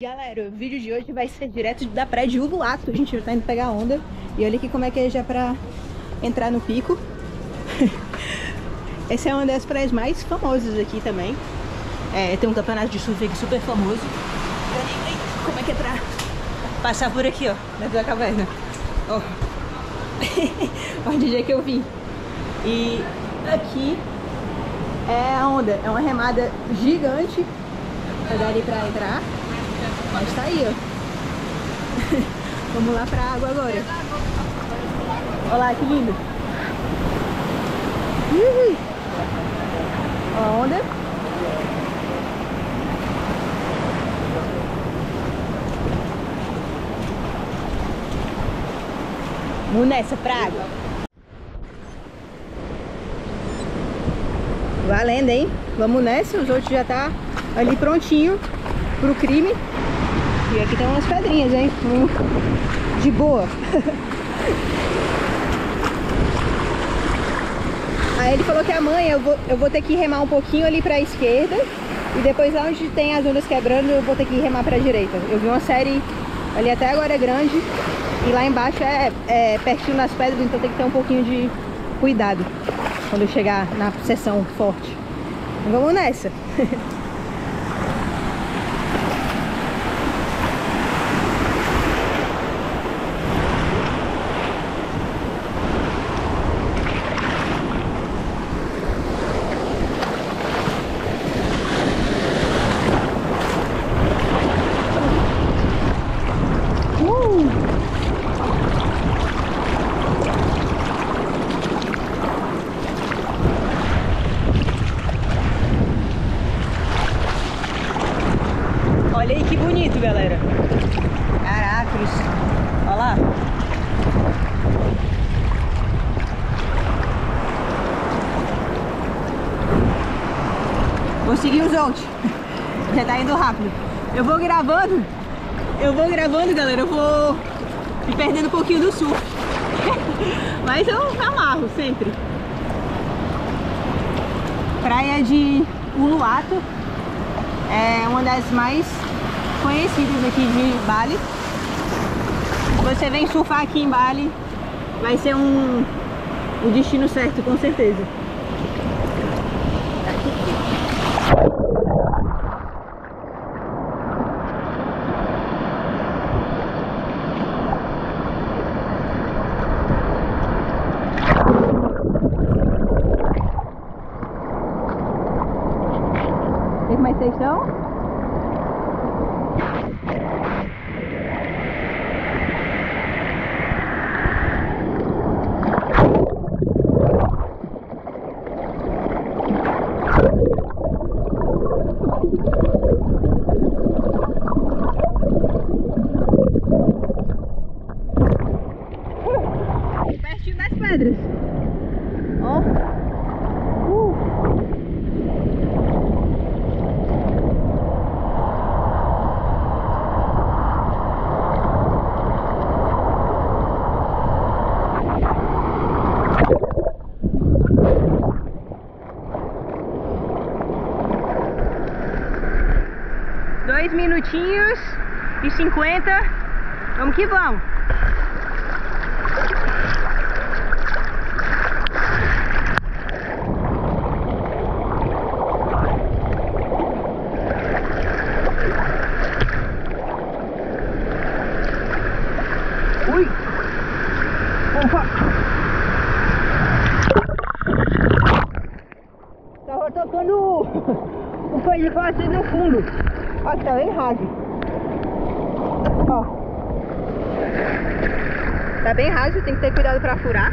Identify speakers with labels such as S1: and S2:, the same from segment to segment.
S1: Galera, o vídeo de hoje vai ser direto da praia de Uvulato. A gente já tá indo pegar onda. E olha aqui como é que é já pra entrar no pico. Essa é uma das praias mais famosas aqui também. É, tem um campeonato de surf aqui super famoso. E olha aí como é que é pra passar por aqui, ó, dentro da caverna. Ó. Onde é que eu vim. E aqui é a onda. É uma remada gigante. Vai dar ali pra entrar. Mas tá aí, ó. Vamos lá pra água agora. Olha lá, que lindo. Uhul. Ó a onda. Vamos nessa pra água. Valendo, hein? Vamos nessa, os outros já tá ali prontinho pro crime. E aqui tem umas pedrinhas, hein? Hum, de boa. Aí ele falou que amanhã eu vou, eu vou ter que remar um pouquinho ali pra esquerda. E depois lá onde tem as ondas quebrando eu vou ter que remar pra direita. Eu vi uma série ali até agora é grande. E lá embaixo é, é pertinho das pedras, então tem que ter um pouquinho de cuidado quando chegar na seção forte. Vamos nessa! Olha aí que bonito, galera. Caracas. Olha lá. Vou seguir os outros. Já tá indo rápido. Eu vou gravando. Eu vou gravando, galera. Eu vou me perdendo um pouquinho do surf. Mas eu amarro sempre. Praia de Uluato. É uma das mais conhecidas aqui de Bali. Se você vem surfar aqui em Bali, vai ser um, um destino certo, com certeza. E como é que vocês estão? Pertinho das pedras. Ó. Uh. Dois minutinhos e cinquenta. Vamos que vamos. Ui! Opa! Tava tocando o- o pé de quase no fundo. Bem raso. Ó. Tá bem raso, tem que ter cuidado pra furar.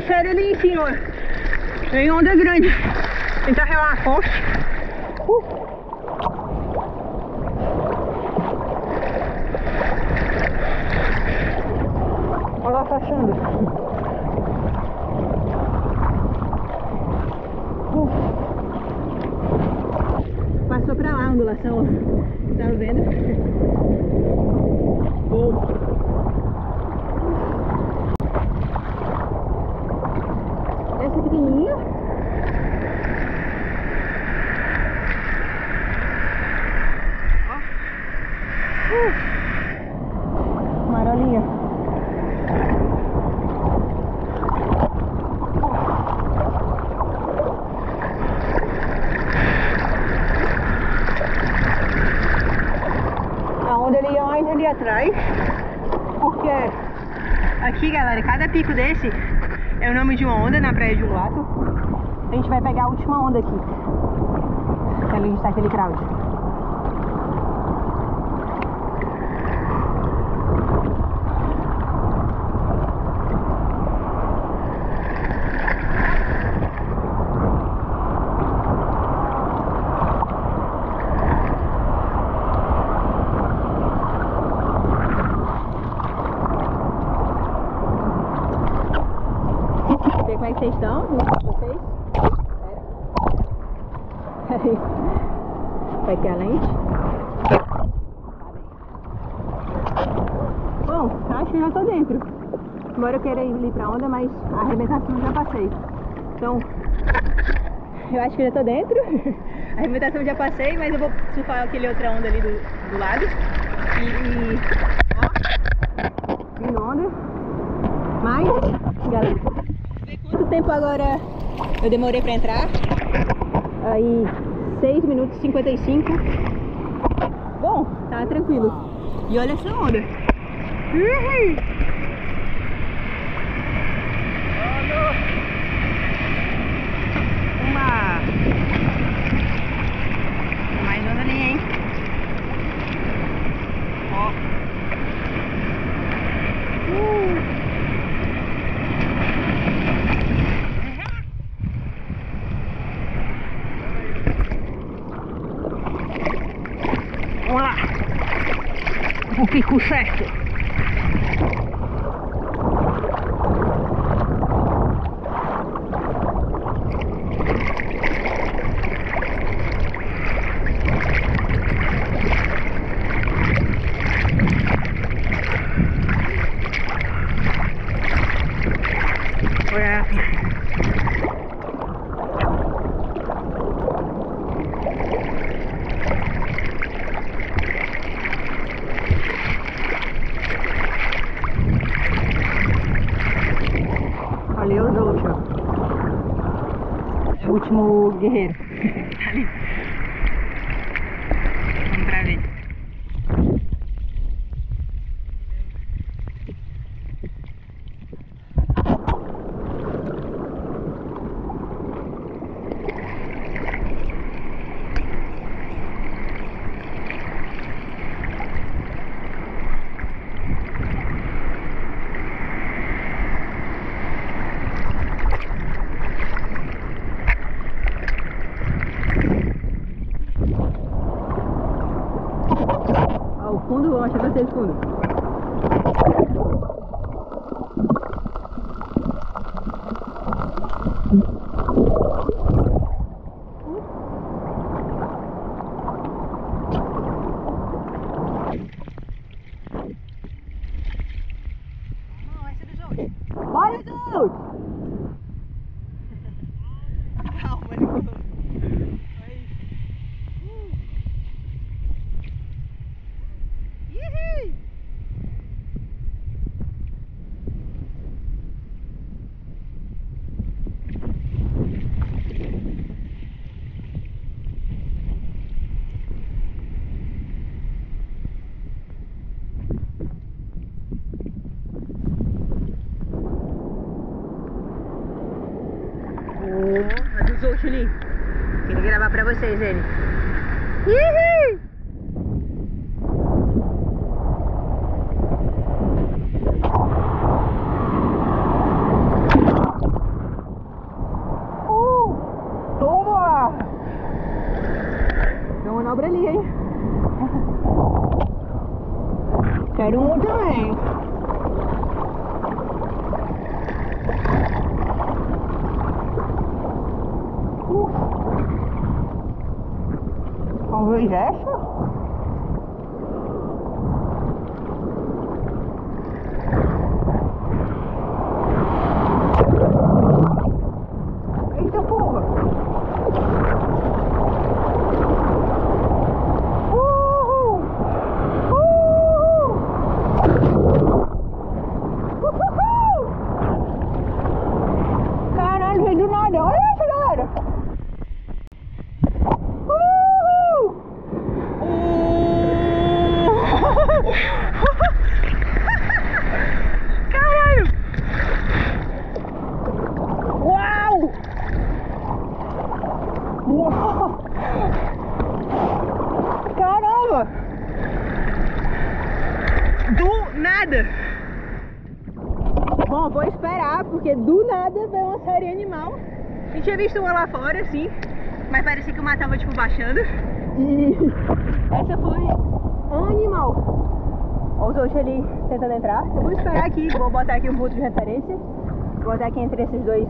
S1: Eita, achei a série ali em cima. Tem onda grande. Tentar remar forte. Uh. Olha lá fechando. Uh. Passou pra lá a ondulação. Tá vendo? Bom. essa pequenininha. Uh. Marolinha. A onda ele ia mais ali atrás. Porque aqui, galera, cada pico desse é o nome de uma onda na praia de Ulato. A gente vai pegar a última onda aqui. Que ali está aquele crowd. como é que vocês estão? Vocês? Peraí. Vai aqui a lente. Bom, acho que já tô dentro. Embora eu queira ir pra onda, mas a arrebentação já passei. Então, eu acho que já tô dentro. A arrebentação já passei, mas eu vou surfar aquele outra onda ali do, do lado. E, e ó, vindo onda. Mas, galera, quanto tempo agora eu demorei pra entrar? Aí, 6 minutos e 55. Bom, tá tranquilo. E olha essa onda. Uhum. Eu vou esperar aqui, vou botar aqui um ponto de referência. Vou botar aqui entre esses dois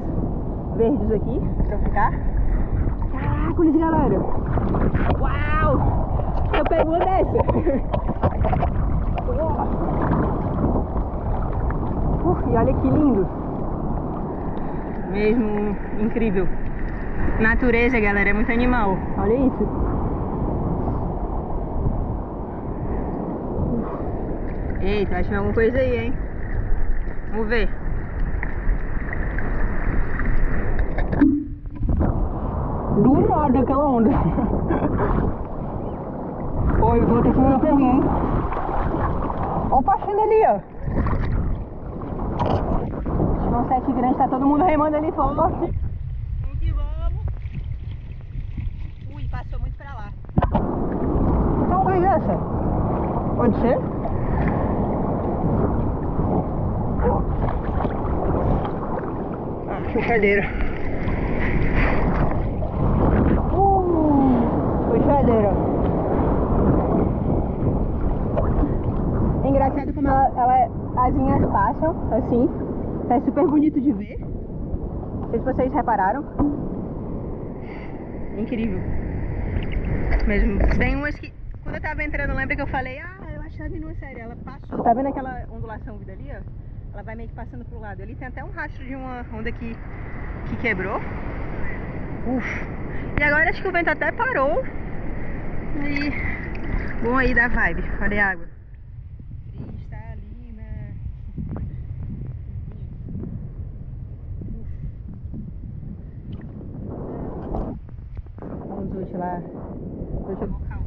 S1: verdes aqui, pra ficar. Caracoles, galera! Uau! Eu pego uma dessa! Uf, e olha que lindo! Mesmo incrível. Natureza, galera, é muito animal. Olha isso. Tem alguma coisa aí, hein? Vamos ver. Do nada aquela onda. Oi, eu vou ter que olhar pra mim, hein? Olha o pastinho ali, ó. Um sete grande, tá todo mundo remando ali forte. Que vamos. Ui, passou muito pra lá. Qual coisa é essa? Pode ser? Fechadeira. Uh, fechadeira. É engraçado como ela, ela, as linhas passam, assim. É super bonito de ver. Não sei se vocês repararam. É incrível. Mesmo. Tem umas que. Quando eu tava entrando, lembra que eu falei, ah, eu ela vindo uma série. Ela passou. Tá vendo aquela ondulação ali, ó? Ela vai meio que passando pro lado. Ali tem até um rastro de uma onda que, que quebrou. Uf. E agora acho que o vento até parou. E. Bom aí da vibe. Olha a água. Cristalina. Vamos hoje lá. Hoje eu vou calma.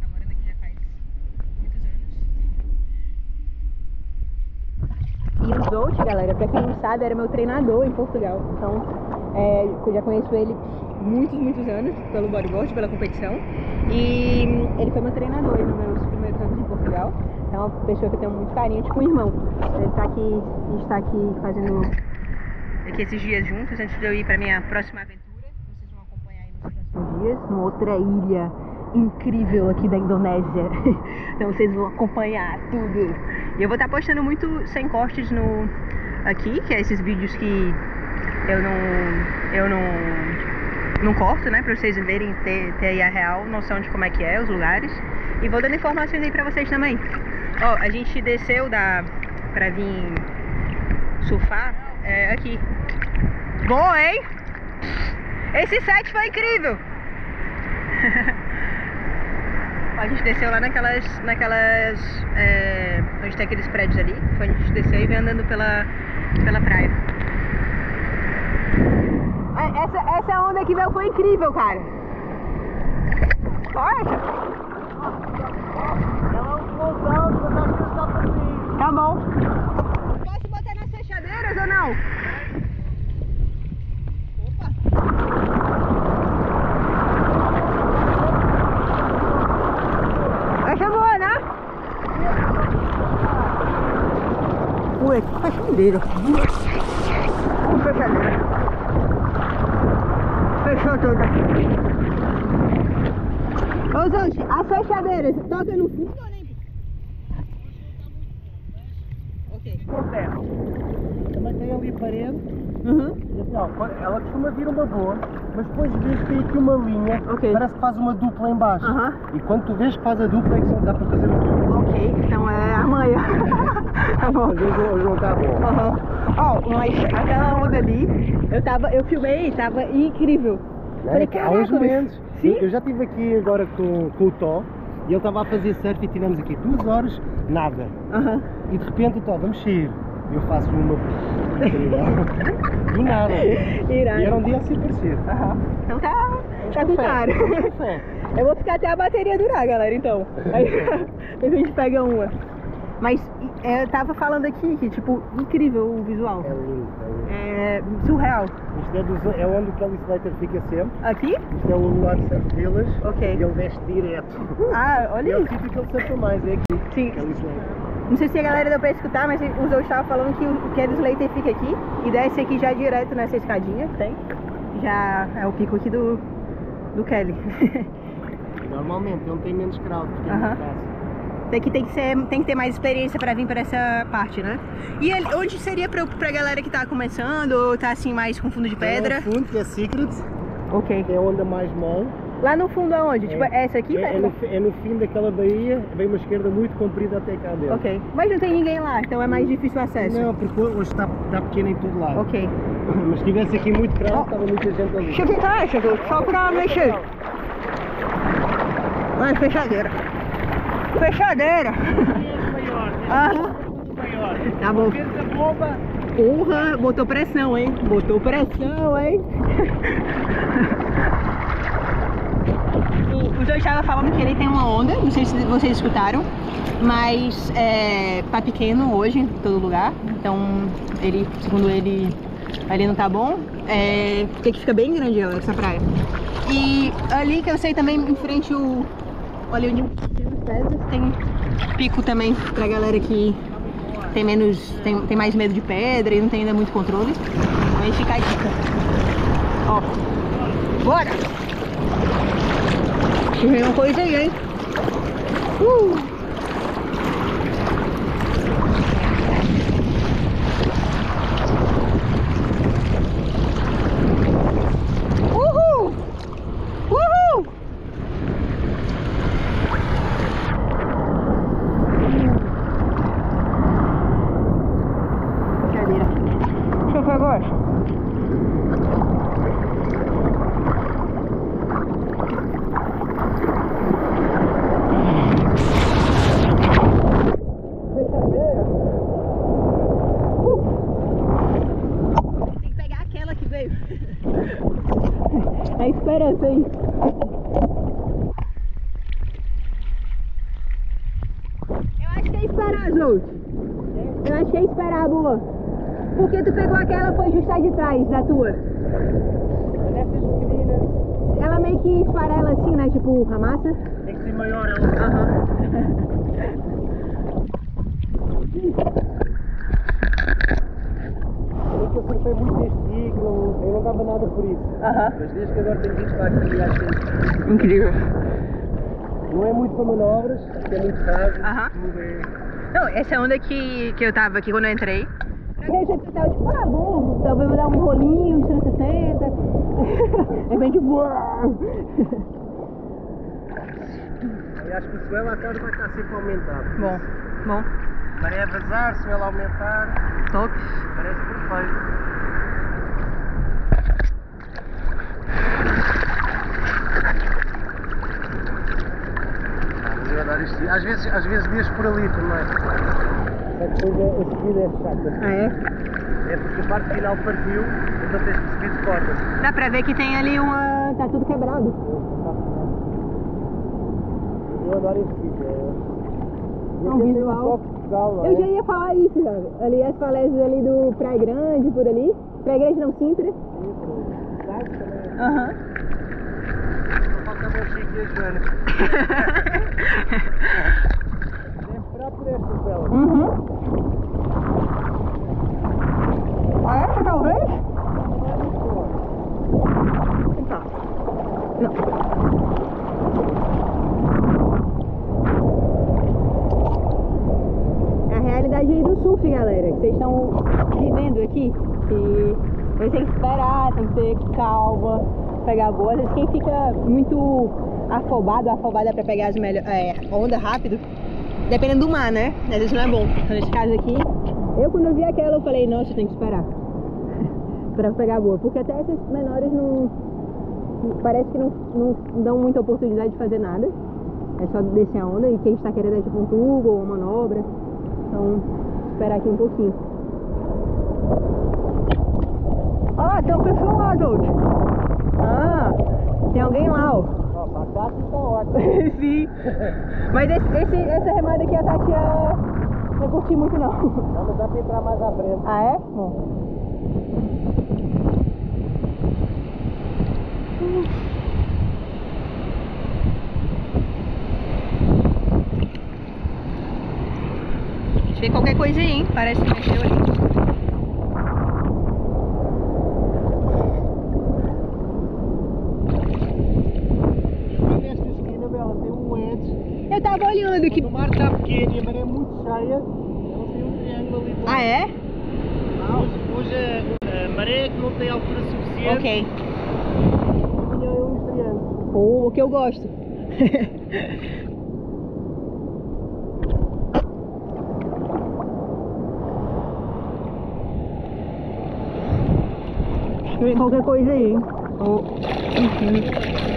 S1: Tá morando aqui já faz muitos anos. E o Zolt, galera, pra quem não sabe, era meu treinador em Portugal. Então, é, eu já conheço ele muitos, muitos anos pelo bodyboard, pela competição. E ele foi meu treinador nos meus primeiros anos em Portugal. É uma pessoa que eu tenho muito carinho, tipo um irmão. Ele tá aqui, a gente tá aqui fazendo aqui esses dias juntos antes de eu ir pra minha próxima aventura. Vocês vão acompanhar aí nos próximos dias, numa outra ilha incrível aqui da Indonésia. então vocês vão acompanhar tudo. E eu vou estar postando muito sem cortes no aqui, que é esses vídeos que eu não eu não não corto, né, para vocês verem ter, ter aí a real noção de como é que é os lugares. E vou dando informações aí pra vocês também. Ó, a gente desceu da pra vir surfar é, aqui. Bom, hein? Esse set foi incrível. a gente desceu lá naquelas, naquelas, é, onde tem aqueles prédios ali. Foi a gente desceu e veio andando pela, pela praia. É, Essa, essa onda que veio foi incrível, cara. Olha. Tá bom. Posso botar nas fechadeiras ou não? Incrível. Fechadeira. Fechou toda. Ô, Zonte, as fechadeiras toca no fundo ou nem? Ok.
S2: por terra. Tem ali a parede.
S1: Uhum.
S2: E então, quando- ela costuma vir uma boa, mas depois vês que tem aqui uma linha,
S1: Ok.
S2: parece que faz uma dupla em baixo.
S1: Aham.
S2: E quando tu vês que faz a dupla é que só dá para fazer o duplo.
S1: Ok, então é amanhã. tá bom.
S2: Não está bom.
S1: Aham. Ó, mas aquela onda ali, eu tava, eu filmei, tava incrível. Falei,
S2: Há uns momentos.
S1: Sim?
S2: Eu já estive aqui agora com, com o Tó e ele estava a fazer surf e tivemos aqui duas horas, nada.
S1: Aham.
S2: E de repente o Tó, vamos sair. Eu faço uma. Do nada. E
S1: Irado.
S2: era um dia assim parecido.
S1: Aham. Então tá, tá com cara.
S2: Café.
S1: Eu vou ficar até a bateria durar, galera, então. Aí a gente pega uma. Mas é, eu tava falando aqui que, tipo, incrível o visual.
S2: É lindo, é lindo.
S1: É surreal.
S2: Isto é, dos, é onde o Kelly Slater fica sempre.
S1: Aqui?
S2: Isto é o lugar de Surf Village.
S1: Ok.
S2: E ele desce direto.
S1: Ah,
S2: E
S1: olha
S2: é o sítio que ele surfa mais, é aqui.
S1: Sim.
S2: Kelly Slater.
S1: Não sei se a galera deu pra escutar, mas o Zou estava falando que o Kelly Slater fica aqui e desce aqui já direto nessa escadinha que tem. Já é o pico aqui do, do Kelly.
S2: Normalmente ele tem menos crowd, porque é
S1: Aham.
S2: muito fácil.
S1: Daqui tem que, ser, tem que ter mais experiência pra vir pra essa parte, né? E ele- onde seria pra, pra galera que tá começando ou tá assim mais com fundo de pedra?
S2: Tem um fundo que é Secrets,
S1: Ok.
S2: que é onda mais mole.
S1: Lá no fundo aonde?
S2: É.
S1: Tipo, essa aqui?
S2: É, é, no, é no fim daquela baía, vem uma esquerda muito comprida até cá dentro.
S1: Ok. Mas não tem ninguém lá, então é mais difícil o acesso.
S2: Não, porque hoje está, está pequeno em todo lado.
S1: Ok.
S2: Mas se tivesse aqui muito crowd,
S1: Ó.
S2: estava muita gente ali.
S1: Deixa eu ficar essa, Zou, só pra mexer. Vai, fechadeira. Fechadeira.
S2: maior,
S1: Aham.
S2: maior.
S1: Tá bom.
S2: Bomba,
S1: Porra, botou pressão, hein? Botou pressão, hein? o, Joe estava falando que ele tem uma onda, não sei se vocês escutaram, mas é, tá pequeno hoje em todo lugar, então ele, segundo ele, ali não tá bom, é, porque que fica bem grande essa praia. E ali que eu sei também, em frente o. Olha onde tem pico também pra galera que tem menos. Tem, tem mais medo de pedra e não tem ainda muito controle. Aí fica a dica. Ó. Bora! Deixa eu ver uma coisa aí, hein? Uh! Uhul! Uhul! Brincadeira. Deixa eu ver agora. Brincadeira. Uh! Tem que pegar aquela que veio. É a esperança aí. Eu acho que é esperar, Zout. Eu acho que é esperar, boa. Porque tu pegou aquela foi justo a de trás da tua.
S2: Nessas pequeninas,
S1: Ela meio que esfarela assim, né? Tipo, a massa.
S2: tem que ser maior. Ela
S1: Aham.
S2: Eu nunca surfei muito neste dia, que não, eu não dava nada por isso.
S1: Aham.
S2: Mas desde que agora tenho visto para aqui, acho que
S1: Incrível.
S2: não é muito para manobras, é muito raso.
S1: Aham.
S2: É...
S1: Não, essa onda que, que eu tava aqui quando eu entrei. Eu achei que tava tipo, ah, bom, talvez vou dar um rolinho, uns 360. É bem tipo.
S2: E acho que o swell à tarde vai estar sempre aumentado.
S1: Bom, bom,
S2: Maré a vazar, swell a aumentar,
S1: top.
S2: parece perfeito. Adoro isto. Às vezes, às vezes vias por ali também. Só que depois a, subida é chata.
S1: Ah, é?
S2: É porque a parte final partiu, então tens que subir de costas.
S1: Dá pra ver que tem ali uma. tá tudo quebrado.
S2: Eu adoro esse sítio.
S1: É um visual. Eu
S2: é?
S1: já ia falar isso, já. Ali as falésias ali do Praia Grande, por ali. Praia Grande não, Sintra.
S2: Também?
S1: Aham.
S2: Só Falta meu Chico e a Joana. Vem para por esta delas.
S1: Uhum. A esta talvez? Então. Não. realidade aí do surf, galera, que vocês estão vivendo aqui. que vocês têm que esperar, tem que ter calma pegar boa. Às vezes quem fica muito afobado, afobada pra pegar as melhores é, onda rápido, dependendo do mar, né? Às vezes não é bom. Então, nesse caso aqui, eu quando vi aquela, eu falei, nossa, tem que esperar pra pegar boa. Porque até esses menores não. Parece que não, não dão muita oportunidade de fazer nada. É só descer a onda e quem está querendo é tipo um tubo ou uma manobra. Então, esperar aqui um pouquinho. Olha lá, tem uma pessoa lá, Doug. Ah, tem alguém lá, ó.
S2: Ó, batata tá ótimo.
S1: Sim. Mas esse, esse, essa remada aqui a Tati ela não curti muito não.
S2: Não, mas dá pra entrar mais à frente.
S1: Ah é? Bom. Qualquer coisa aí, hein? Parece que mexeu ali.
S2: Mas nesta esquina, Bela, tem um edge.
S1: Eu
S2: o mar está pequeno e a maré é muito cheia, ela tem um triângulo ali.
S1: Ah é?
S2: Hoje, hoje a, a maré que não tem altura suficiente.
S1: Ok.
S2: Tinha uns triângulos.
S1: Oh, o que eu gosto. Ver qualquer coisa aí, hein? Oh. Uhum.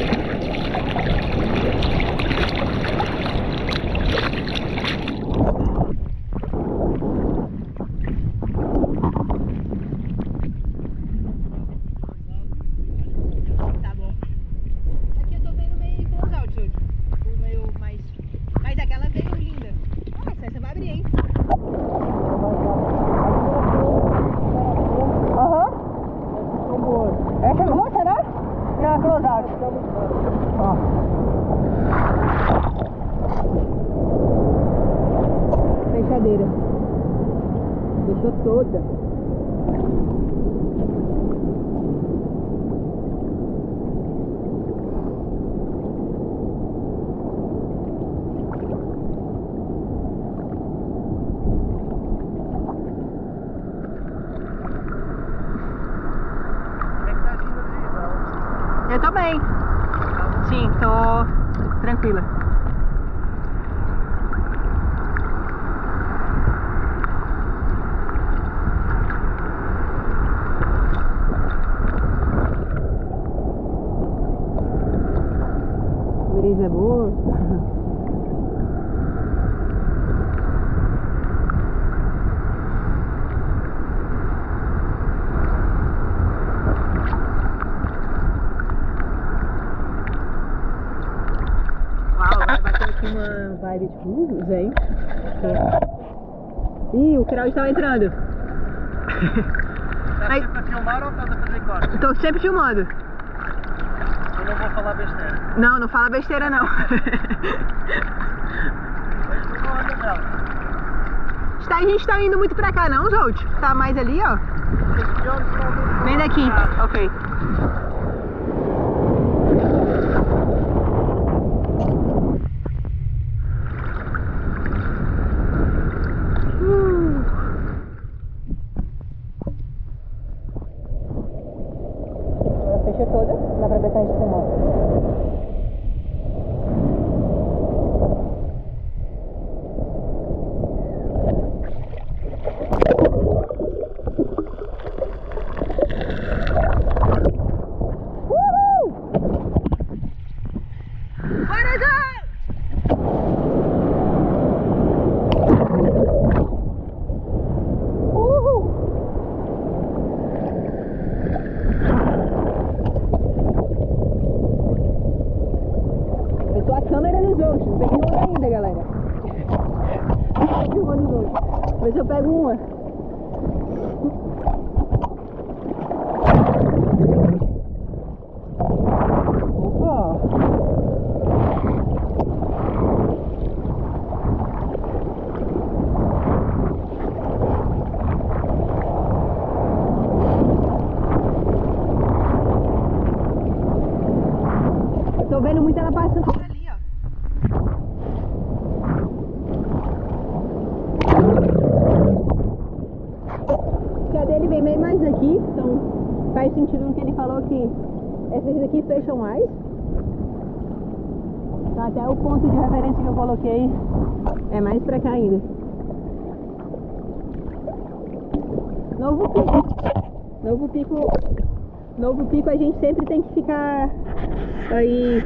S2: Estás
S1: Ai.
S2: sempre a filmar ou estás a fazer corte?
S1: Estou sempre filmando.
S2: Eu não vou falar besteira.
S1: Não, não fala besteira não. Está- a gente tá indo muito pra cá não, Zolt? Tá mais ali, ó.
S2: Para?
S1: Vem daqui. Ok. Uh. Ela fechou toda, dá pra ver que tá espumando. Uhul! Bora, Zé! Uhul! Eu tô a câmera dos outros, não peguei uma ainda, galera. Tô filmando os outros. Ver se eu pego uma. Opa! tô vendo muito ela passando por ali, ó. Que a dele vem bem mais daqui, então faz sentido no que ele falou que essas daqui fecham mais. Então até o ponto de referência que eu coloquei é mais pra cá ainda. Novo pico. Novo pico. Novo pico a gente sempre tem que ficar aí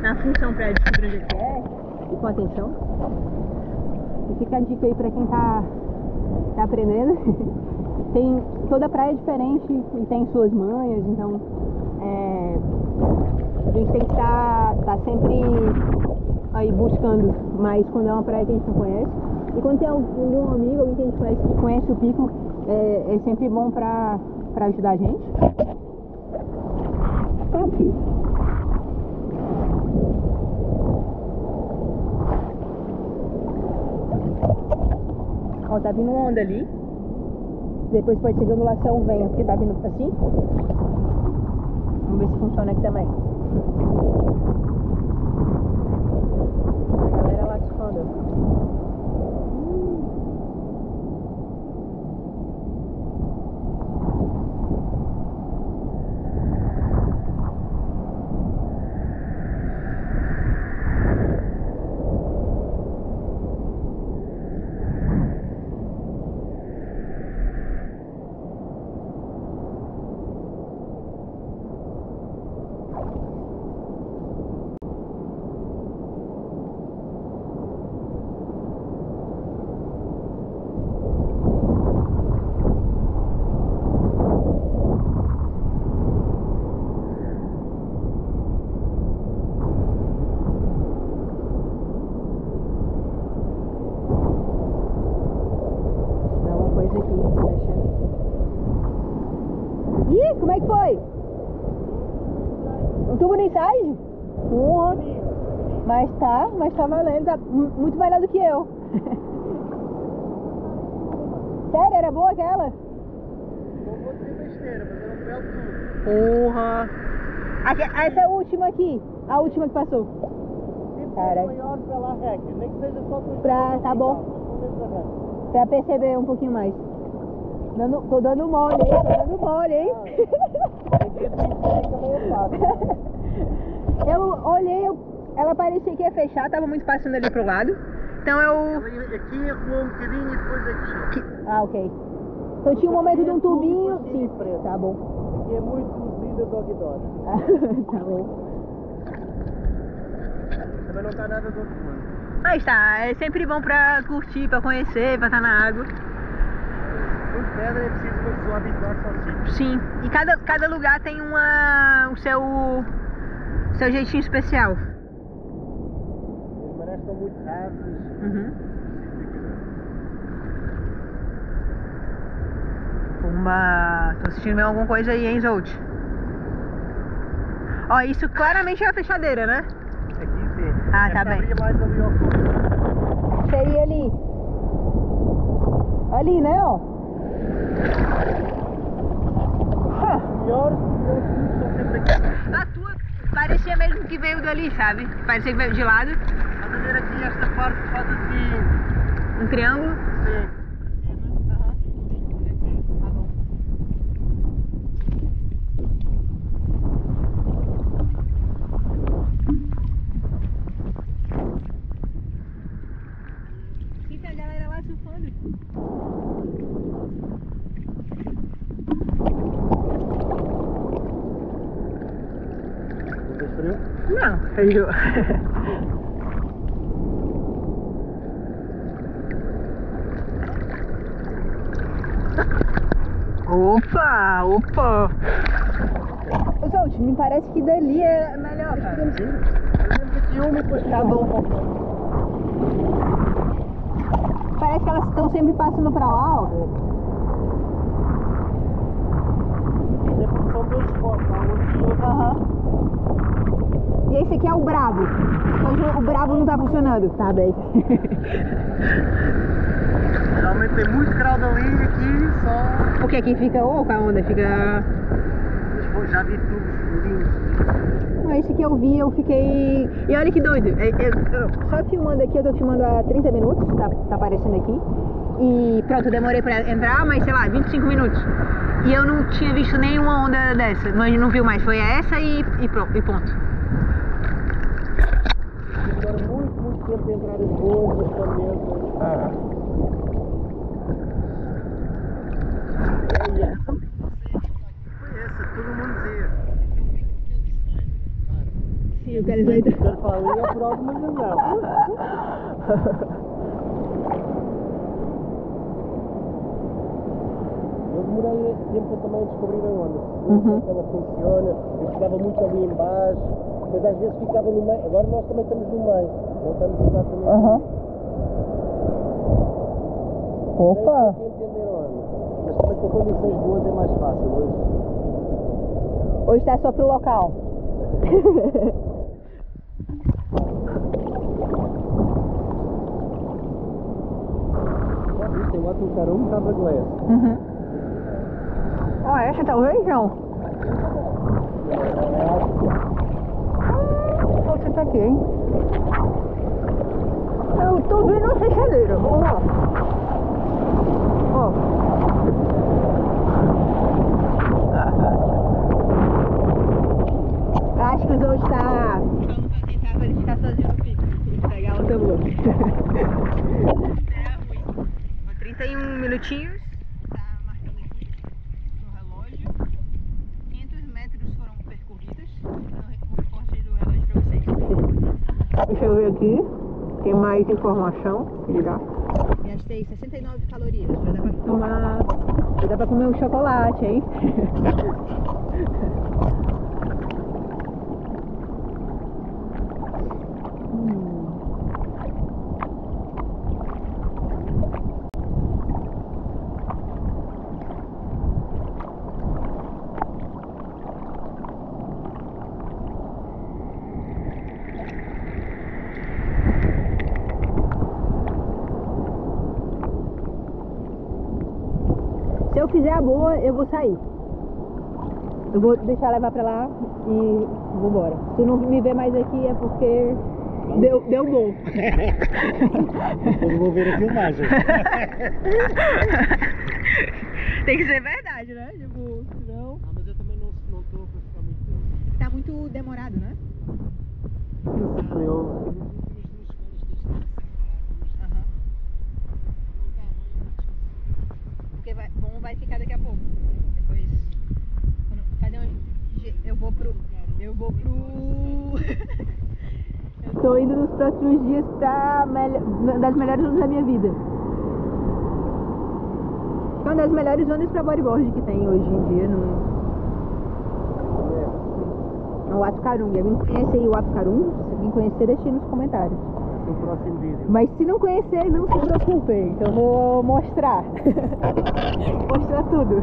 S1: na função pra descobrir onde é e com atenção. E fica a dica aí pra quem tá, tá aprendendo. tem, toda praia é diferente e tem suas manhas, então gente tem que estar tá, tá sempre aí buscando mais quando é uma praia que a gente não conhece. E quando tem algum amigo, alguém que a gente conhece que conhece o pico, é, é sempre bom pra, pra ajudar a gente. Aqui. Ó, tá vindo onda ali. Depois pode ser que a ondulação venha, porque tá vindo assim. Vamos ver se funciona aqui também. A galera lá de fundo. Dá uma coisa aqui, fecha. Ih, como é que foi? Um tubo no ensaio? Porra. Mas tá, mas tá valendo, tá mu- muito melhor do que eu. Sério, era boa aquela? Porra. Aqui, essa é a última aqui, a última que passou. Cara.
S2: nem
S1: Pra- tá bom. Pra perceber um pouquinho mais. Dando, tô dando mole, hein? Tô dando mole, hein?
S2: é.
S1: Eu olhei, eu- ela parecia que ia fechar, tava muito passando ali pro lado. Então eu.
S2: Aqui arrumou um bocadinho e depois é que chega.
S1: Ah, ok. Então tinha um momento de um tubinho. Sim, tá bom.
S2: Aqui é muito cozida do Ogdor.
S1: tá bom.
S2: Também não está nada do outro lado.
S1: Mas tá, é sempre bom pra curtir, pra conhecer, pra estar na água.
S2: Muito pedra é preciso uma pessoa habituar-se ao sítio.
S1: Sim. E cada, cada lugar tem uma. o seu. seu jeitinho especial.
S2: As marés estão muito rasas.
S1: Uhum. Uma. Tô assistindo mesmo alguma coisa aí, hein, Zolt? Ó, isso claramente é a fechadeira, né?
S2: Aqui sim.
S1: Ah, tá
S2: Esta
S1: bem.
S2: mais ali fundo.
S1: Seria ali. Ali, né, ó? A tua parecia mesmo que veio dali, sabe? Parecia que veio de lado.
S2: A ver aqui esta parte que faz assim.
S1: Um triângulo.
S2: Sim.
S1: E tem a galera lá surfando.
S2: Não tens frio?
S1: Fechou. Opa, opa. Zolt, me parece que dali é melhor, cara.
S2: Uma e depois
S1: Tá bom. Parece que elas estão sempre passando pra lá, ó.
S2: São dois spots, há um aqui e
S1: Aham. E esse aqui é o brabo. Hoje o brabo não tá funcionando. Tá bem.
S2: Realmente tem muito grau dali e aqui só.
S1: Porque aqui fica, ô, com a onda, fica...
S2: Mas, pô, já vi tubos lindos.
S1: esse que eu vi, eu fiquei. E olha que doido. é- é- eu- só filmando aqui, eu tô filmando há 30 minutos, tá, tá aparecendo aqui. E pronto, demorei pra entrar, mas sei lá, 25 minutos. E eu não tinha visto nenhuma onda dessa. Não, não viu mais. Foi essa e, e pronto, e ponto.
S2: Demora muito, muito tempo
S1: Ah.
S2: Todo mundo dizia.
S1: Sim, eu quero dizer.
S2: Quero falar ali é por alguma razão. Eu demorei tempo também a descobrir a onda. Como
S1: Uhum.
S2: que ela funciona. Eu ficava muito ali em baixo. Mas às vezes ficava no meio. Agora nós também estamos no meio. Não estamos exatamente
S1: Aham. Opa!
S2: Mas também com condições boas é mais fácil. Hoje
S1: Hoje tá só pro local.
S2: já viste, eu ato um carão estava glass.
S1: Uhum. Ó, essa talvez não. Olha você tá aqui, hein? Eu tô vendo uma fechadeira. Vamos lá. Ó. Acho que os outros tá. Vamos tentar verificar sozinho no pico. Pegar o tabu. É ruim. Ó, 31 minutinhos. Tá marcando aqui no relógio. 500 metros foram percorridos. O reporte do relógio pra vocês. Deixa eu ver aqui. Tem mais informação que ele dá. Gastei 69 calorias. Já dá pra tomar. Já dá pra comer um chocolate, hein? Se eu fizer a boa, eu vou sair. Eu vou deixar levar pra lá e vou embora. Se não me ver mais aqui é porque deu, deu bom.
S2: Depois vou ver a filmagem.
S1: Tem que ser verdade, né? Tipo, não.
S2: Ah, mas eu também não não estou para ficar muito tempo.
S1: Tá muito demorado, né?
S2: Eu,
S1: Porque vai, bom vai ficar daqui a pouco. Depois. onde? Ge- Eu vou pro. Eu vou pro. tô indo nos próximos dias mel- das melhores zonas da minha vida. É uma das melhores zonas pra bodyboard que tem hoje em dia no, no Atucarunga. Alguém conhece aí o Atucarunga? Se alguém conhecer, deixe nos comentários.
S2: No próximo vídeo.
S1: Mas se não conhecer, não se preocupem, eu vou mostrar. mostrar tudo.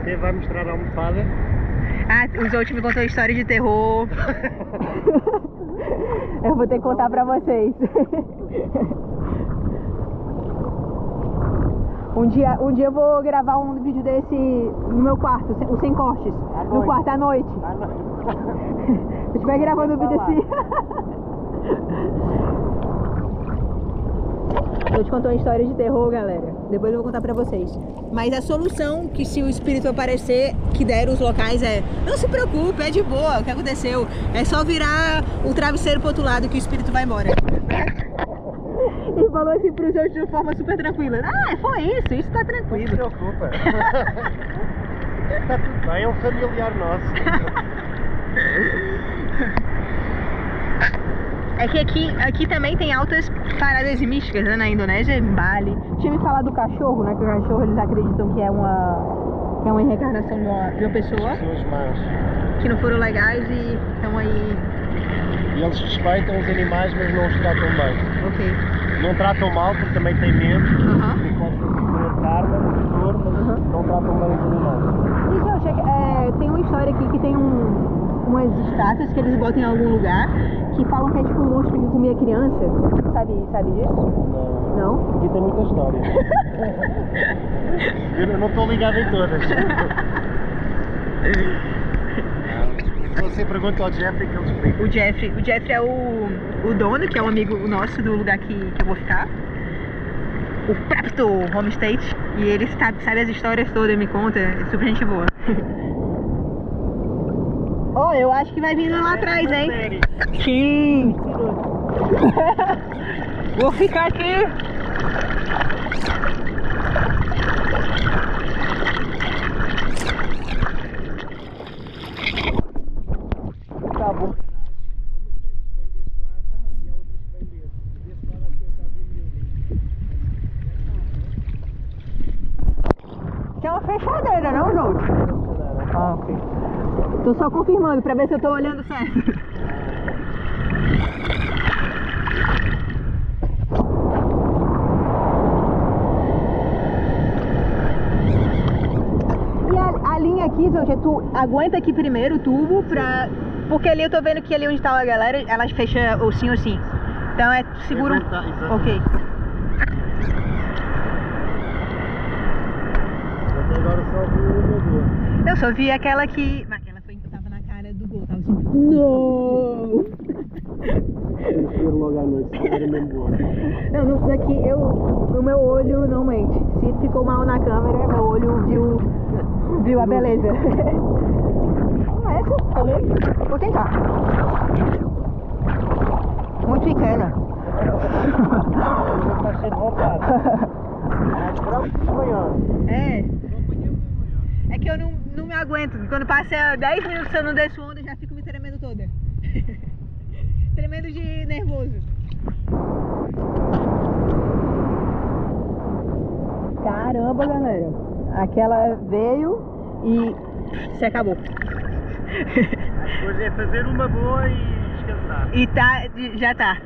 S2: Até vai mostrar a almofada.
S1: Ah, os outros me contou história de terror. eu vou ter que contar pra vocês. Um dia, um dia eu vou gravar um vídeo desse no meu quarto, o sem cortes.
S2: À
S1: no
S2: noite.
S1: quarto à noite.
S2: Ah, não.
S1: Se eu estiver gravando um vídeo assim. Eu te contou uma história de terror, galera. Depois eu vou contar pra vocês. Mas a solução que se o espírito aparecer, que der os locais é não se preocupe, é de boa, o que aconteceu? É só virar o travesseiro pro outro lado que o espírito vai embora. E falou assim pros outros de forma super tranquila. Ah, foi isso, isso tá
S2: Não se
S1: tranquilo.
S2: preocupa. Está tudo bem, é um familiar nosso.
S1: É que aqui, aqui também tem altas paradas místicas, né? Na Indonésia, em Bali. Tinha me falado do cachorro, né? Que o cachorro eles acreditam que é uma, que é uma reencarnação de uma, de uma pessoa que não foram legais e estão aí.
S2: Eles respeitam os animais, mas não os tratam bem.
S1: Ok.
S2: Não tratam mal porque também têm medo.
S1: Aham.
S2: E podem sofrer karma, um dor, mas
S1: Aham.
S2: não tratam bem os animais.
S1: E, gente, é, tem uma história aqui que tem um, umas estátuas que eles botam em algum lugar que falam que é tipo um monstro que comia criança. Sabe, sabe disso?
S2: Não.
S1: Não?
S2: Aqui tem muita história. Eu não estou ligado em todas. Você pergunta ao Jeffrey que ele explica.
S1: O Jeffrey, o Jeffrey é o, o dono, que é um amigo nosso do lugar que, que eu vou ficar. O Prepto Homestate. E ele sabe, sabe as histórias todas, me conta. É super gente boa. Oh, eu acho que vai vindo lá atrás, hein? Sim! Vou ficar aqui!
S2: Tá bom.
S1: Que é uma fechadeira, não, João? Ah, ok. Tô só confirmando pra ver se eu tô olhando certo. E a, a linha aqui, Zé, tu aguenta aqui primeiro o tubo pra. Porque ali eu tô vendo que ali onde tá a galera, elas fecham o sim ou sim. Então é seguro.
S2: Exato.
S1: Ok. Eu só vi aquela que. Mas Aquela foi que tava na cara do gol. Tava assim. Não!
S2: Que ver logo à noite, era mesmo boa.
S1: Não, no, daqui eu. No meu olho não mente. Se ficou mal na câmera, meu olho viu. viu a beleza. Ah, essa? Falei? Vou tentar. Muito pequena.
S2: Já está cheio de vontade. Esperava que fosse maior.
S1: É. É que eu não, não me aguento. Quando passa 10 minutos que eu não desço onda, eu já fico. Tremendo de nervoso. Caramba, galera. Aquela veio e se acabou.
S2: Hoje é fazer uma boa e descansar.
S1: E tá, já tá.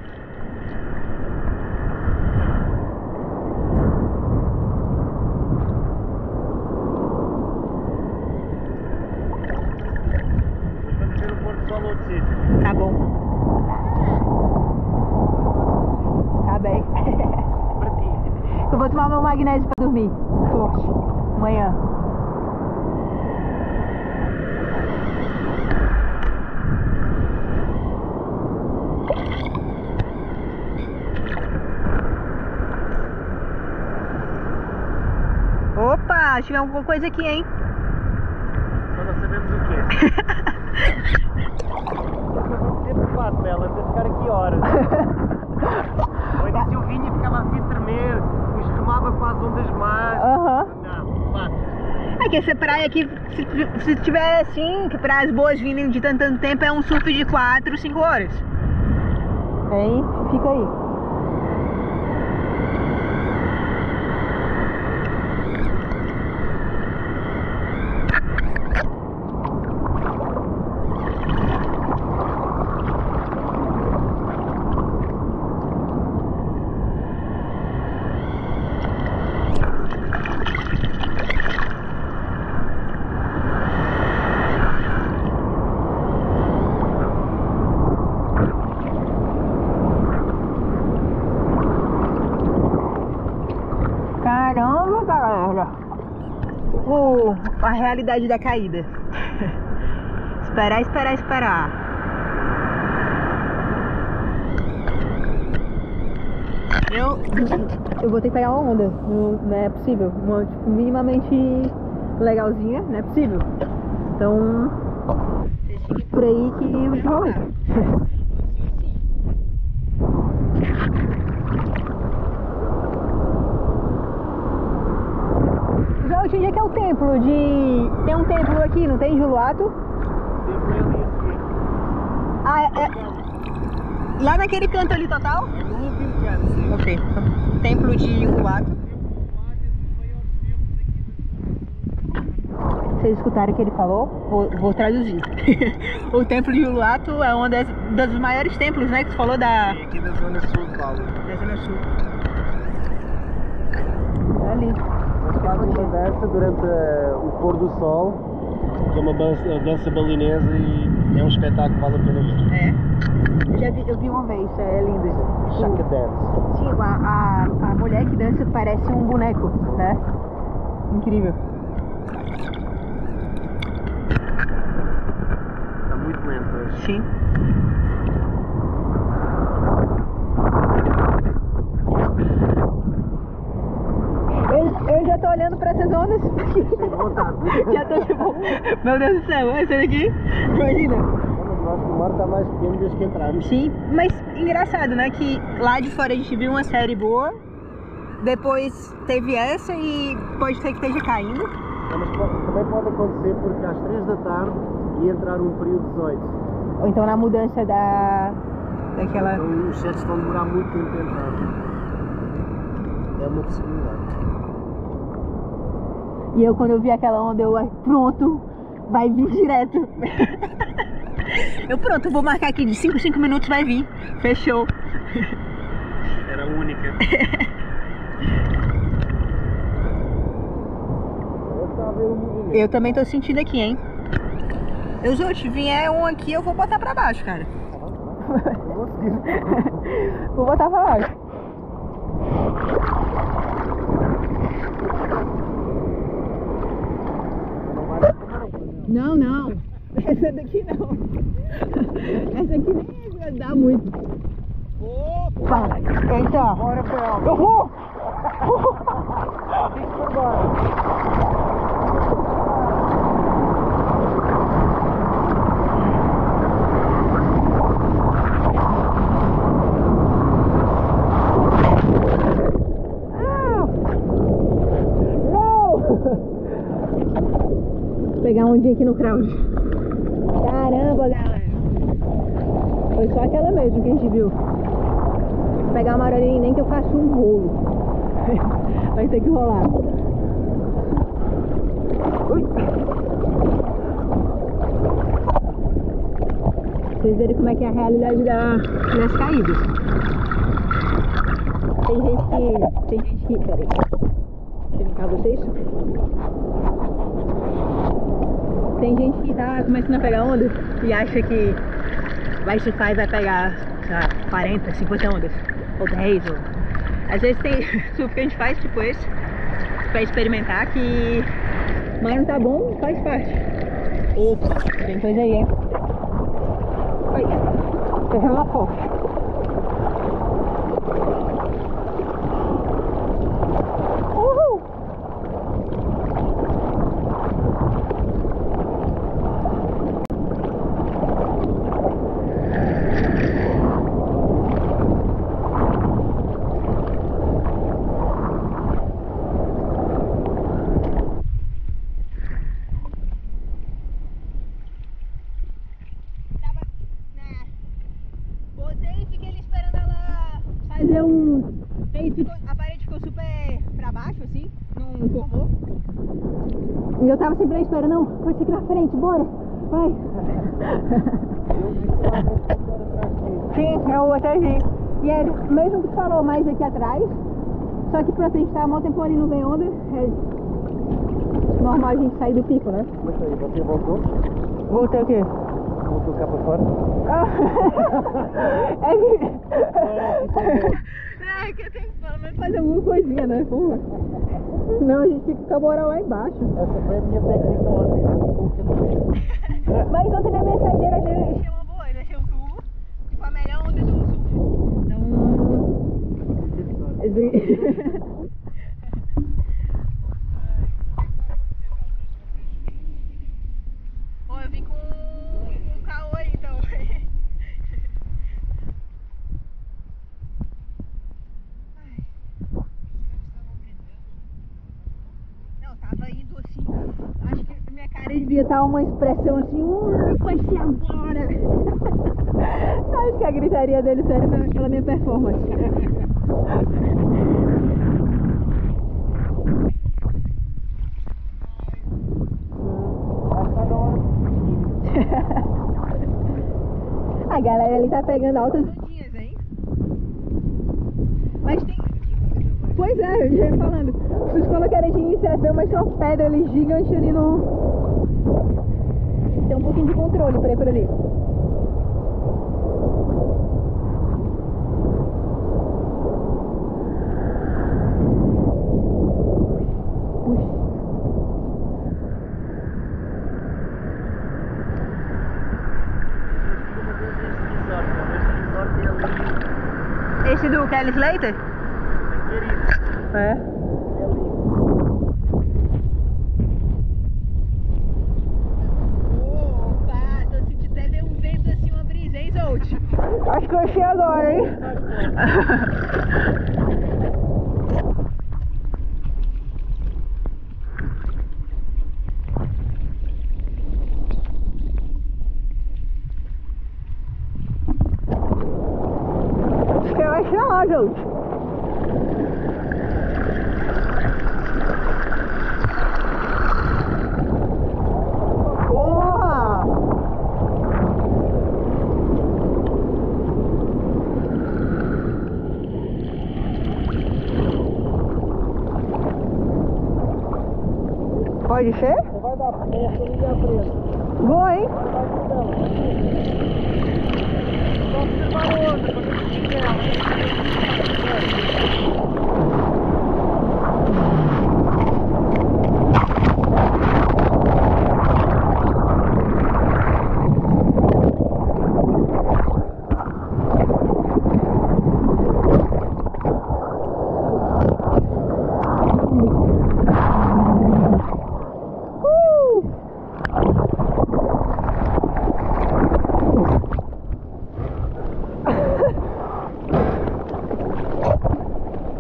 S2: Vamos ver o pôr do sol outro sítio.
S1: Tá bom. Tá bem.
S2: Para ti.
S1: Eu vou tomar meu magnésio pra dormir. Forte. Amanhã. Opa, acho que alguma coisa aqui, hein?
S2: Só não sabemos o que é. Sempre fato, Bela, de ficar aqui horas. Ou então se eu vinha e ficava assim a tremer, os remava para as ondas más.
S1: Aham.
S2: Não, fato.
S1: É que essa praia aqui, se, se tiver assim, que praias boas vindo de tanto, tanto tempo, é um surf de 4, 5 horas. Aí, fica aí. Caramba, galera. O, a realidade da caída. esperar, esperar, esperar. Eu, eu vou ter que pegar uma onda. Não, é possível. Uma tipo, minimamente legalzinha, não é possível. Então, por aí que eu rolê. Já hoje em dia que é o templo de. Aqui, não tem, Juluato? Ah, é, é- Lá naquele canto ali total?
S2: É no último canto, sim.
S1: Ok. Templo de Juluato. Vocês escutaram o que ele falou? Vou, vou traduzir. o templo de Juluato é um das, dos maiores templos, né? Que você falou da,
S2: É aqui da zona sul Paulo.
S1: da Zona Sul. É ali.
S2: Eles fazem uma dança durante eh, o pôr do sol, que é uma dança, dança balinesa e é um espetáculo vale a pena ver.
S1: É. Eu já vi, eu vi uma vez, é lindo.
S2: Chaka Dance.
S1: Sim, a, a, a mulher que dança parece um boneco, né? incrível.
S2: Está muito lento hoje.
S1: Sim. Eu, já tô olhando pra essas ondas. Já tô tipo, meu Deus do céu, essa daqui, imagina.
S2: Eu acho que o mar está mais pequeno desde que entramos.
S1: Sim, mas engraçado, né? Que lá de fora a gente viu uma série boa, depois teve essa e pode ser que esteja caindo.
S2: É, mas também pode acontecer porque às 3 da tarde ia entrar um período 18.
S1: Ou então na mudança da. daquela.
S2: Então os sets vão demorar muito tempo a entrar. É uma possibilidade.
S1: E eu quando eu vi aquela onda, eu "Ai, pronto, vai vir direto. eu pronto, vou marcar aqui de 5 5 minutos vai vir. Fechou.
S2: Era a única. Eu
S1: também tô sentindo aqui, hein? Eu, se vier um aqui, eu vou botar pra baixo, cara.
S2: Vou
S1: botar pra baixo.
S2: Não vai dar câmera, não.
S1: Não. Essa daqui não. Essa aqui nem ia dar muito. Opa! Eita!
S2: Bora, Pel.
S1: Eu vou!
S2: Fique por agora.
S1: Não! Vou pegar um dia aqui no crowd. Caramba, galera! Foi só aquela mesmo que a gente viu. Vou pegar uma marolinha nem que eu faça um rolo. Vai ter que rolar. Ui. Vocês verem como é que é a realidade da- das caídas. Tem gente que. Tem gente que. Peraí. Deixa eu vocês. Tem gente que tá começando a pegar onda e acha que vai surfar e vai pegar, lá, 40, 50 ondas. Ou 10, ou. Às vezes tem surf que a gente faz tipo esse, pra experimentar que. Mas não tá bom, faz parte. Opa, tem coisa aí, hein? Oi, ferrou uma forte. Uhul! Tava, né? Botei e fiquei ali esperando ela fazer um. Aí ficou, a parede ficou super pra baixo, assim, não formou. E eu tava sempre aí esperando, não, pode ser aqui na frente, bora, vai. Sim, eu até vi. E é o mesmo que falou, mais aqui atrás. Só que pra gente estar há mó tempo ali no vem onda, é normal a gente sair do pico, né?
S2: Mas aí, você voltou?
S1: Voltei o quê?
S2: Voltou cá para fora?
S1: é que. É que eu tenho que pelo menos fazer alguma coisinha, né? Porra. Não, a gente fica com a moral lá embaixo.
S2: Essa foi a minha técnica ontem. Também.
S1: Mas ontem na minha saideira eu achei uma boa, eu deixei um tubo, tipo a melhor onda do surf. Então. esse- Ô, eu vim com um caô aí então. Não, tava indo assim. Acho que minha estar uma expressão assim, "Uh, vai ser agora. Acho que a gritaria dele era pela- minha performance. A galera ali tá pegando altas ondinhas, hein? Mas tem. Pois é, eu já ia falando. Vocês colocaram de iniciação, mas tem uma pedra ali gigante ali no. Tem um pouquinho de controle pra ir por ali. Esse do Kelly Slater? É. Pode ser?
S2: Você vai dar força ali na frente.
S1: Vou, hein?
S2: Vai. Só observar a onda, pra ver se tem ela.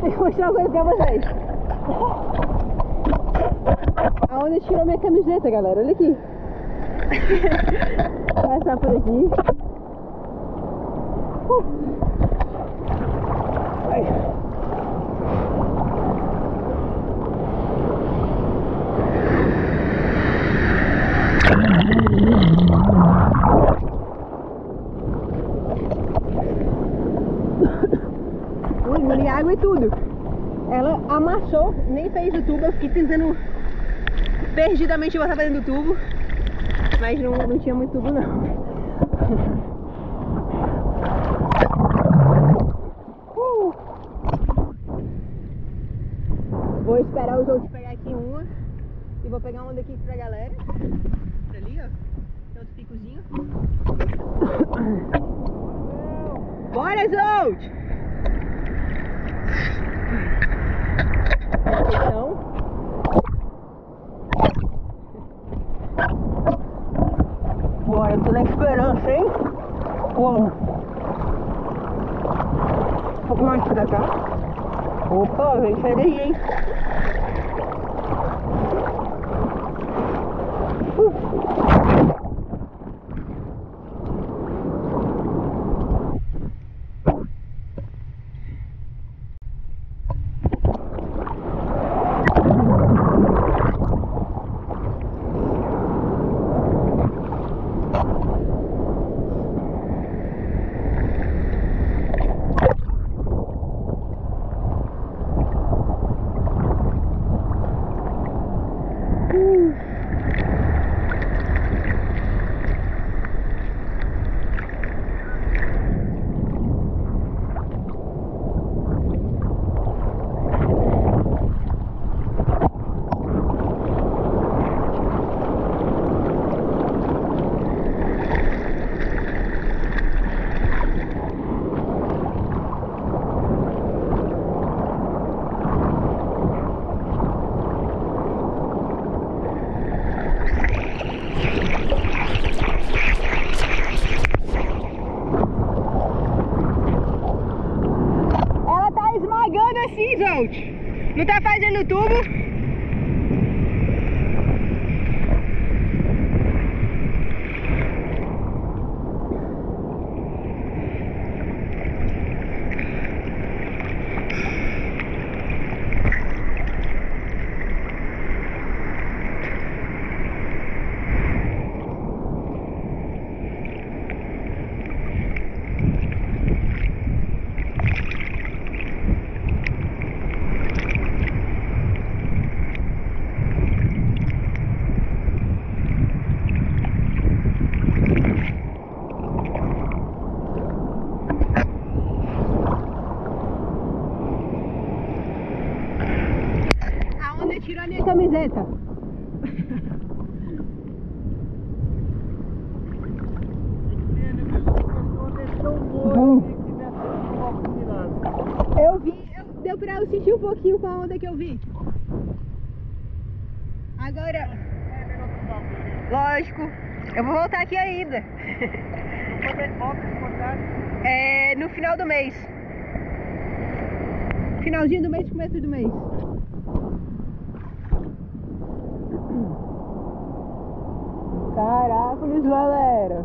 S1: Deixa eu mostrar uma coisa pra vocês. Aonde tirou minha camiseta, galera? Olha aqui. Vai passar por aqui. Uh. Ai. Ui, engoli água e tudo. Ela amassou, nem fez o tubo. Eu fiquei tentando perdidamente botar pra dentro do tubo. Mas não, não tinha muito tubo, não. Uh. Vou esperar os outros pegar aqui uma. E vou pegar uma daqui pra galera. Ali, ó. Tem outro picozinho. Bora, Zolt! Então. Bora, eu tô na esperança, hein? Como? Um pouco mais pra cá. Opa, vem
S2: uma oportunidade.
S1: eu vi, eu- deu pra eu sentir um pouquinho com a onda que eu vi. Agora, lógico, eu vou voltar aqui ainda.
S2: É
S1: no final do mês. Finalzinho do mês, começo do mês. Caracoles, galera.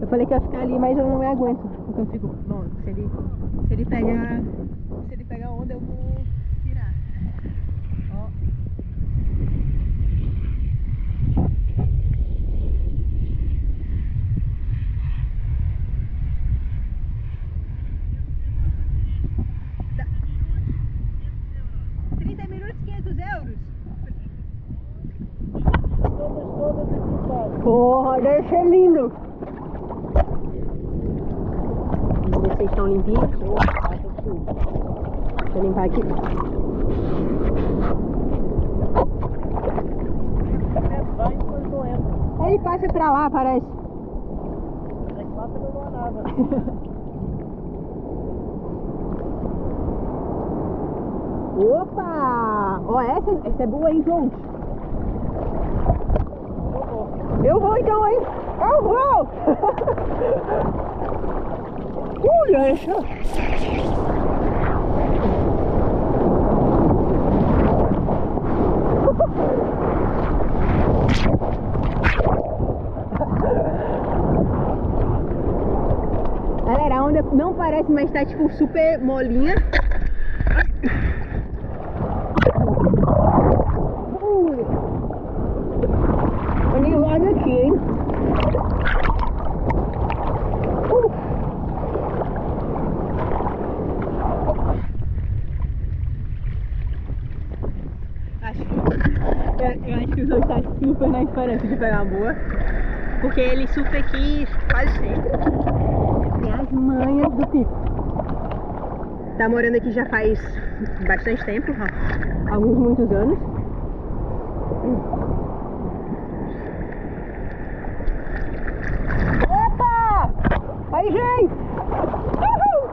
S1: Eu falei que ia ficar ali, mas eu não me aguento. Porque eu fico. Bom, se ele, se ele pegar. Se ele pegar onda, eu vou tirar. Ó. Dá- 30 minutos, 500 euros.
S2: Todas, todas aqui fora.
S1: Deve ser lindo. Vocês estão limpinhos? Deixa eu limpar aqui. Ele passa pra lá, parece.
S2: É que lá também não há nada.
S1: Opa! Ó, essa, essa é boa, hein, João? Eu vou então, hein? Eu vou! Olha essa! Galera, a onda não parece, mas tá tipo super molinha. Ui. Olha o lado aqui, hein? Uh. Acho, eu, eu acho que o Zô está super na esperança de pegar uma boa. Porque ele surfa aqui quase sempre. Tem as manhas do pico. Tá morando aqui já faz bastante tempo, alguns muitos anos. Opa! Aí, gente! Uhul!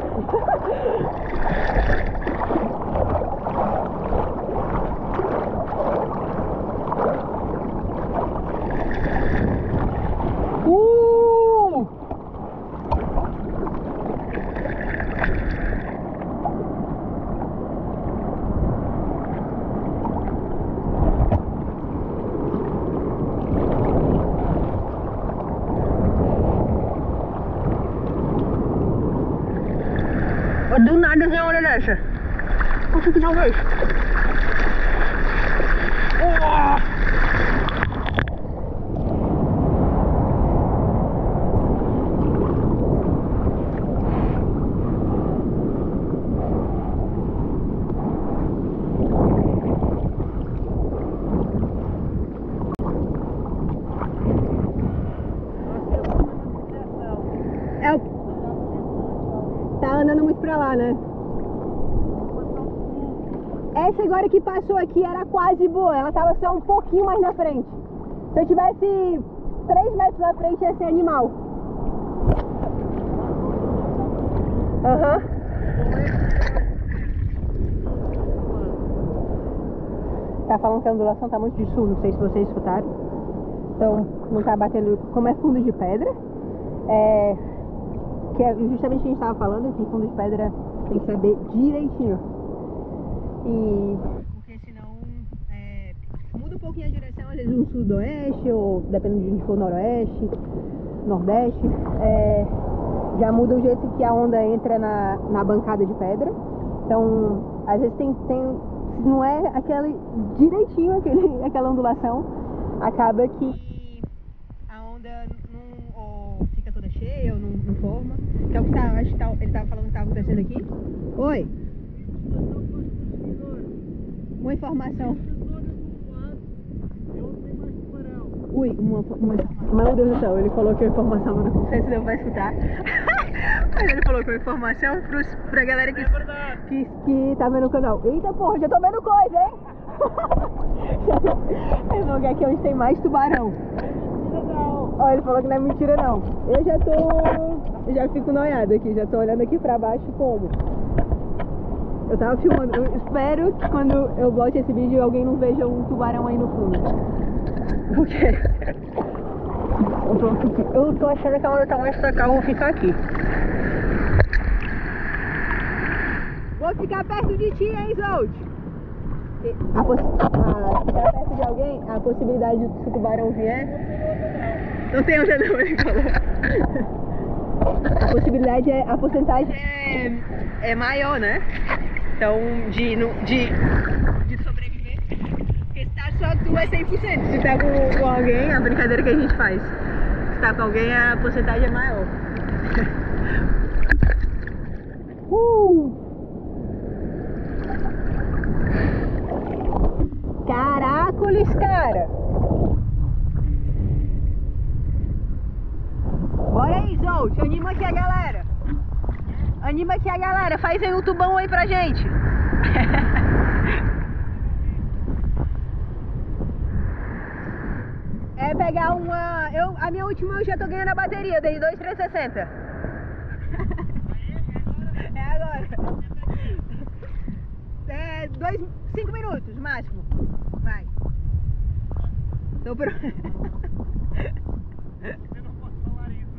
S1: Uh! Do nada vem uma onda dessa. Consegui talvez. É o... Tá andando muito pra lá, né? Essa passou aqui era quase boa, ela tava só um pouquinho mais na frente. Se eu tivesse 3 metros na frente ia ser animal. Aham. Tá falando que a ondulação tá muito de sul, não sei se vocês escutaram. Então não tá batendo, como é fundo de pedra, é, que é justamente o que a gente tava falando, que fundo de pedra tem que saber direitinho. E. Um a direção, às vezes no sudoeste, ou dependendo de onde for noroeste, nordeste, é, já muda o jeito que a onda entra na, na bancada de pedra. Então, às vezes tem. tem se não é aquele direitinho aquele, aquela ondulação, acaba que a onda não ou fica toda cheia ou não, não forma. Que é o que tá, acho que tá, ele tava falando que tá acontecendo aqui. Oi, uma informação. Ui, uma, uma, meu Deus do céu, ele falou que a informação, eu não sei se deu pra escutar. Mas ele falou que a informação pros, pra galera que, que, que tá vendo o canal. Eita porra, já tô vendo coisa, hein? Falou que aqui é onde tem mais tubarão. Ó, ele falou que não é mentira não. Eu já tô. Eu já fico noiada aqui, já tô olhando aqui pra baixo como. Eu tava filmando. Eu espero que quando eu bote esse vídeo alguém não veja um tubarão aí no fundo. Porque. Eu tô, eu tô achando que a hora tá mais pra cá, eu vou ficar aqui. Vou ficar perto de ti, hein, Zolt? A poss... a... Ficar perto de alguém, a possibilidade de se o tubarão vier. Não tem outra não, ele falou. A possibilidade é. A porcentagem é, é maior, né? Então, de, de, de sobreviver. Porque se tá só tu é 100%. Se tá com, com alguém, a brincadeira que a gente faz. Se tá com alguém, a porcentagem é maior. uh! Caracoles, cara! Bora aí, Zolt, anima aqui a galera. Anima aqui a galera, faz aí um tubão aí pra gente. É pegar uma. Eu, a minha última eu já tô ganhando a bateria, dei 2,360. É agora. É, dois, cinco minutos máximo. Vai. Tô pro...
S2: Eu não posso falar isso.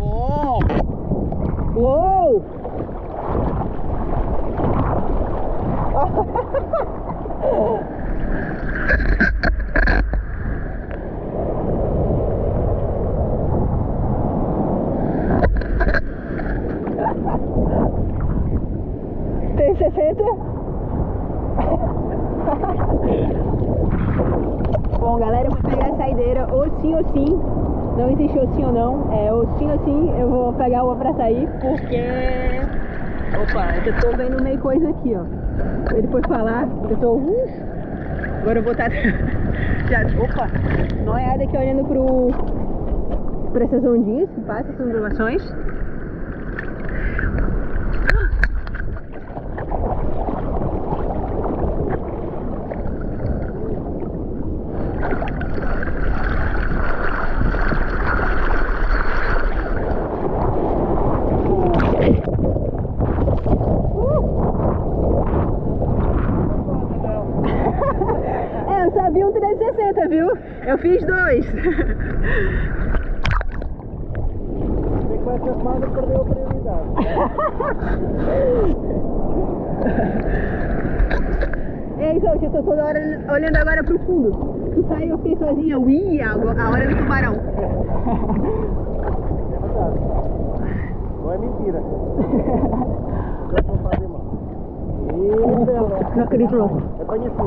S1: Oh! Uou! Tem 60? Bom, galera, eu vou pegar a saideira ou sim ou sim. Não existe ou sim ou não. É ou sim ou sim pegar uma pra sair porque. Opa, eu tô vendo meio coisa aqui, ó. Ele foi falar, eu tô. Uh, agora eu vou estar. Já, opa! Noiada aqui olhando pro. pra essas ondinhas que passam, essas ondulações. É, eu sabia um 360, viu? Eu fiz dois.
S2: Tem que vai ser armado perdeu a prioridade.
S1: É isso, eu tô toda hora olhando agora pro fundo. Tu saiu, eu fiquei sozinha. Ui, a a hora do tubarão.
S2: É verdade. Não é mentira. Já vou fazer mal. Ih, bela.
S1: Não acredito não.